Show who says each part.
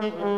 Speaker 1: Mm-hmm.